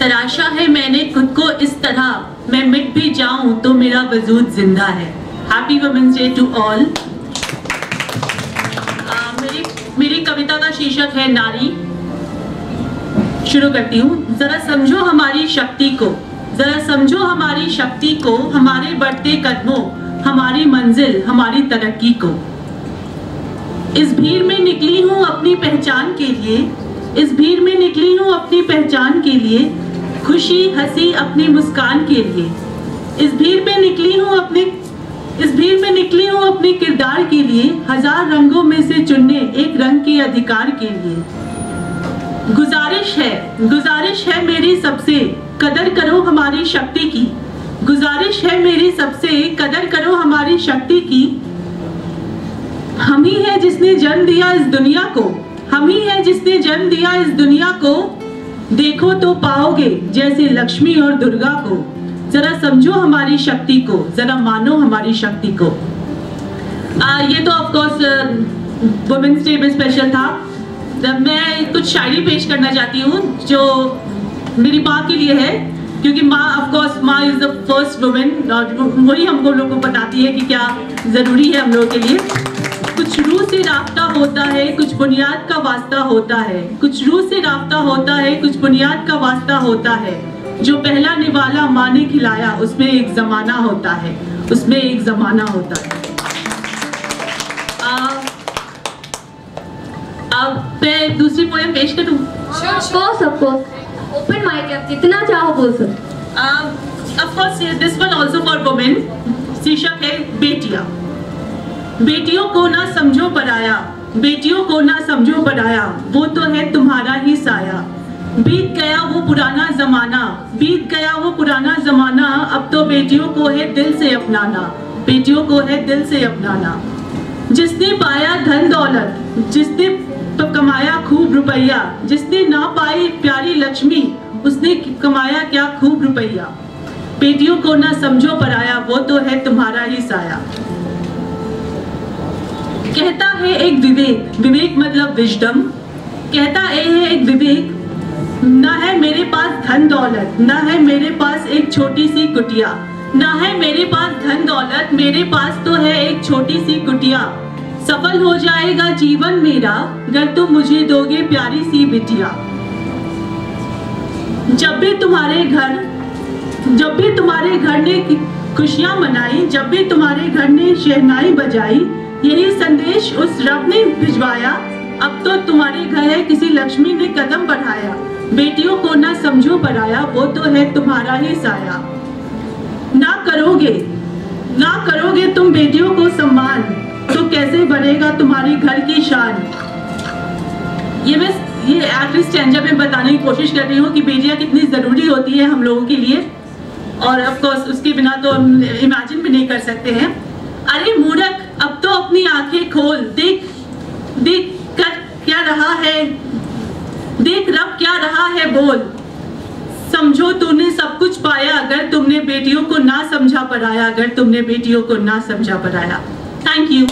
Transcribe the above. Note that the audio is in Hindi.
तराशा है मैंने खुद को इस तरह। मैं मिट भी जाऊँ तो मेरा वजूद ज़िंदा है। Happy women's day to all मेरी मेरी कविता का शीर्षक है नारी। शुरू करती हूँ। जरा समझो हमारी शक्ति को। जरा समझो हमारी शक्ति को। हमारे बढ़ते कदमों, हमारी मंजिल, हमारी तरक्की को। इस भीड़ में निकली हूँ अपनी पहचान के लिए। इस भीड़ में निकली हूँ अपनी पहचान के लिए। खुशी, हँसी अपनी मुस्कान के लिए। इस भीड़ में निकली हूँ अपने इस भीड़ में निकली हूँ अपने किरदार के लिए, हज़ार रंगों में से चुनने एक रंग के अधिकार के लिए। गुजारिश है गुजारिश है मेरी सबसे, कदर करो हमारी शक्ति की। गुजारिश है मेरी सबसे, कदर करो हमारी शक्ति की। हम ही है जिसने जन्म दिया इस दुनिया को। हम ही है जिसने जन्म दिया इस दुनिया को। देखो तो पाओगे जैसे लक्ष्मी और दुर्गा को। जरा समझो हमारी शक्ति को जरा मानो हमारी शक्ति को। आ, ये तो ऑफकोर्स वुमेन्स डे में स्पेशल था। जब मैं कुछ शायरी पेश करना चाहती हूँ जो मेरी माँ के लिए है क्योंकि माँ ऑफकोर्स माँ इज़ द फ़र्स्ट वुमेन और वही हमको लोगों को बताती है कि क्या ज़रूरी है हम लोगों के लिए। कुछ रूह से रास्ता होता है कुछ बुनियाद का वास्ता होता है। कुछ रूह से रास्ता होता है कुछ बुनियाद का वास्ता होता है। जो पहला निवाला माँ ने खिलाया उसमें एक जमाना होता है। उसमें एक जमाना होता है। अब मैं दूसरी पोएम पेश करूँ? ओपन माइक आप जितना चाहो बोल सकते of course this one also for women शीर्षक है बेटियाँ। बेटियों को ना समझो पराया। बेटियों को ना समझो पराया। वो तो है तुम्हारा ही साया। बीत गया वो पुराना जमाना। बीत गया वो पुराना जमाना। अब तो बेटियों को है दिल से अपनाना। बेटियों को है दिल से अपनाना। जिसने पाया धन दौलत, जिसने तो कमाया खूब रुपया, जिसने ना पाई प्यारी लक्ष्मी, उसने कमाया क्या खूब रुपया। बेटियों को ना समझो पराया। वो तो है तुम्हारा ही साया कहता है एक विवेक। विवेक मतलब विजडम। कहता है एक विवेक। न है मेरे पास धन दौलत, न है मेरे पास एक छोटी सी कुटिया न है मेरे पास धन दौलत, मेरे पास तो है एक छोटी सी कुटिया सफल हो जाएगा जीवन मेरा, अगर तुम मुझे दोगे प्यारी सी बिटिया। जब भी तुम्हारे घर, जब भी तुम्हारे घर ने खुशियाँ मनाई, जब भी तुम्हारे घर ने शहनाई बजाई यही संदेश उस रब ने भिजवाया। अब तो तुम्हारे घर है किसी लक्ष्मी ने कदम बढ़ाया। बेटियों को ना समझो पराया, वो तो है तुम्हारा ही साया। ना करोगे ना करोगे तुम बेटियों को सम्मान तो कैसे बनेगा तुम्हारी घर की शान? ये मैं, ये आखिरी स्टैंडा में बताने की कोशिश कर रही हूँ कि बेटियाँ कितनी ज़रूरी होती है हम लोगों के लिए। और ऑफ़ कोर्स उसके बिना तो हम इमेजिन भी नहीं कर सकते हैं। अरे मूर्ख! अब तो अपनी आँखें खोल, देख देख कर क्या रहा है? देख रब क्या रहा है बोल। समझो तूने सब कुछ पाया अगर तुमने बेटियों को ना समझा पढ़ाया अगर तुमने बेटियों को ना समझा पढ़ाया थैंक यू